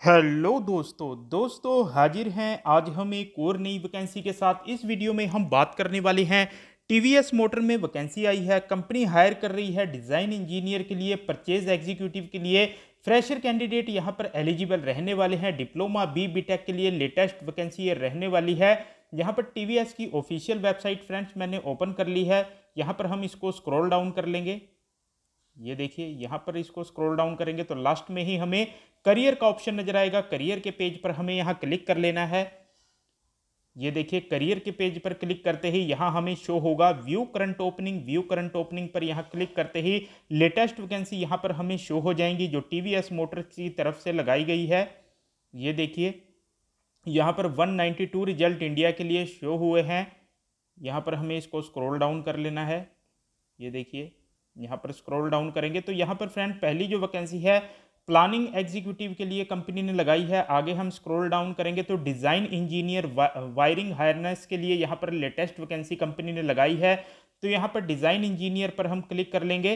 Hello दोस्तों दोस्तों हाजिर हैं। आज हम एक और नई वैकेंसी के साथ इस वीडियो में हम बात करने वाले हैं। टीवीएस मोटर में वैकेंसी आई है, कंपनी हायर कर रही है डिज़ाइन इंजीनियर के लिए, परचेज एग्जीक्यूटिव के लिए। फ्रेशर कैंडिडेट यहाँ पर एलिजिबल रहने वाले हैं। डिप्लोमा, बी बीटेक के लिए लेटेस्ट वैकेंसी ये रहने वाली है। यहाँ पर टीवीएस की ऑफिशियल वेबसाइट फ्रेंड्स मैंने ओपन कर ली है। यहाँ पर हम इसको स्क्रॉल डाउन कर लेंगे। ये देखिए, यहाँ पर इसको स्क्रॉल डाउन करेंगे तो लास्ट में ही हमें करियर का ऑप्शन नज़र आएगा। करियर के पेज पर हमें यहाँ क्लिक कर लेना है। ये देखिए करियर के पेज पर क्लिक करते ही यहाँ हमें शो होगा। View current opening view current opening पर यहाँ क्लिक करते ही लेटेस्ट वैकेंसी यहाँ पर हमें शो हो जाएँगी, जो टीवीएस मोटर की तरफ़ से लगाई गई है। ये देखिए, यहाँ पर 192 रिज़ल्ट इंडिया के लिए शो हुए हैं। यहाँ पर हमें इसको स्क्रॉल डाउन कर लेना है। ये देखिए यहाँ पर स्क्रॉल डाउन करेंगे तो यहाँ पर फ्रेंड पहली जो वैकेंसी है प्लानिंग एग्जीक्यूटिव के लिए कंपनी ने लगाई है। आगे हम स्क्रॉल डाउन करेंगे तो डिज़ाइन इंजीनियर वायरिंग हायरनेस के लिए यहाँ पर लेटेस्ट वैकेंसी कंपनी ने लगाई है। तो यहाँ पर डिज़ाइन इंजीनियर पर हम क्लिक कर लेंगे।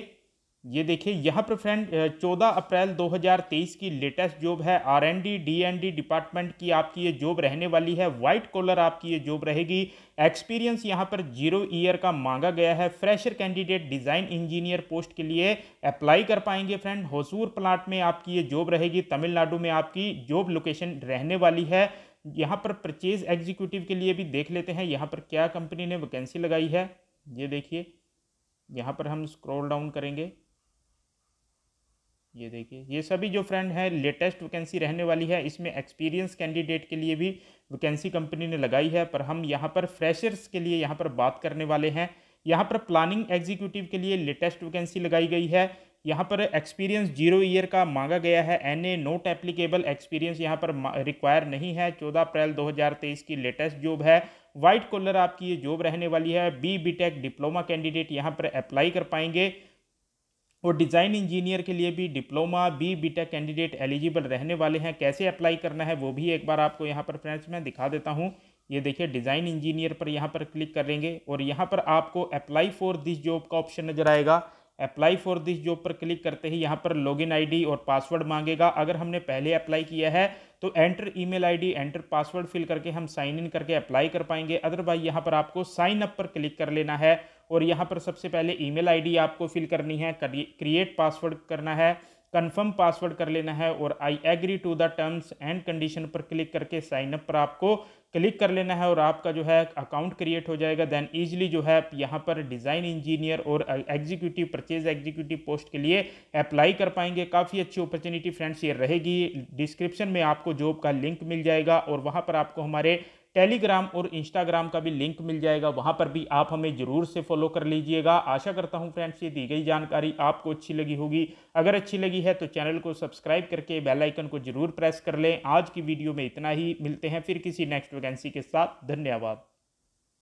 ये देखिए, यहाँ पर फ्रेंड 14 अप्रैल 2023 की लेटेस्ट जॉब है। R and D D and D department की आपकी ये जॉब रहने वाली है। वाइट कॉलर आपकी ये जॉब रहेगी। एक्सपीरियंस यहाँ पर ज़ीरो ईयर का मांगा गया है। Fresher candidate design engineer post के लिए अप्लाई कर पाएँगे फ्रेंड होसूर प्लांट में आपकी ये जॉब रहेगी। तमिलनाडु में आपकी जॉब लोकेशन रहने वाली है। यहाँ पर परचेज एग्जीक्यूटिव के लिए भी देख लेते हैं। यहाँ पर क्या कंपनी ने वैकेंसी लगाई है। ये देखिए, यहाँ पर हम स्क्रॉल डाउन करेंगे। ये देखिए, ये सभी जो फ्रेंड है लेटेस्ट वैकेंसी रहने वाली है, इसमें एक्सपीरियंस कैंडिडेट के लिए भी वैकेंसी कंपनी ने लगाई है, पर हम यहाँ पर फ्रेशर्स के लिए यहाँ पर बात करने वाले हैं। यहाँ पर प्लानिंग एग्जीक्यूटिव के लिए लेटेस्ट वैकेंसी लगाई गई है। यहाँ पर एक्सपीरियंस ज़ीरो ईयर का मांगा गया है। N A not applicable experience यहाँ पर रिक्वायर नहीं है। चौदह अप्रैल 2023 की लेटेस्ट जॉब है। वाइट कॉलर आपकी ये जॉब रहने वाली है। B B tech diploma candidate यहाँ पर अप्लाई कर पाएँगे। और डिज़ाइन इंजीनियर के लिए भी diploma, B BTech candidate eligible रहने वाले हैं। कैसे अप्लाई करना है वो भी एक बार आपको यहाँ पर फ्रेंड्स मैं दिखा देता हूँ। ये देखिए, डिज़ाइन इंजीनियर पर यहाँ पर क्लिक करेंगे और यहाँ पर आपको अप्लाई फॉर दिस जॉब का ऑप्शन नज़र आएगा। अप्लाई फॉर दिस जॉब पर क्लिक करते ही यहाँ पर लॉगिन आईडी और पासवर्ड मांगेगा। अगर हमने पहले अप्लाई किया है तो enter email ID, enter password fill करके हम साइन इन करके अप्लाई कर पाएँगे। अदरवाइज़ यहाँ पर आपको साइन अप पर क्लिक कर लेना है। और यहाँ पर सबसे पहले ईमेल आईडी आपको फिल करनी है क्रिएट पासवर्ड करना है कंफर्म पासवर्ड कर लेना है और I agree to the terms and condition पर क्लिक करके साइन अप पर आपको क्लिक कर लेना है और आपका जो है अकाउंट क्रिएट हो जाएगा। देन ईजिली जो है यहाँ पर डिज़ाइन इंजीनियर और एग्जीक्यूटिव परचेज एग्जीक्यूटिव पोस्ट के लिए अप्लाई कर पाएँगे। काफ़ी अच्छी अपॉर्चुनिटी फ्रेंड्स ये रहेगी। डिस्क्रिप्शन में आपको जॉब का लिंक मिल जाएगा और वहाँ पर आपको हमारे टेलीग्राम और इंस्टाग्राम का भी लिंक मिल जाएगा। वहाँ पर भी आप हमें ज़रूर से फॉलो कर लीजिएगा। आशा करता हूँ फ्रेंड्स ये दी गई जानकारी आपको अच्छी लगी होगी। अगर अच्छी लगी है तो चैनल को सब्सक्राइब करके बेल आइकन को ज़रूर प्रेस कर लें। आज की वीडियो में इतना ही। मिलते हैं फिर किसी नेक्स्ट वैकेंसी के साथ। धन्यवाद।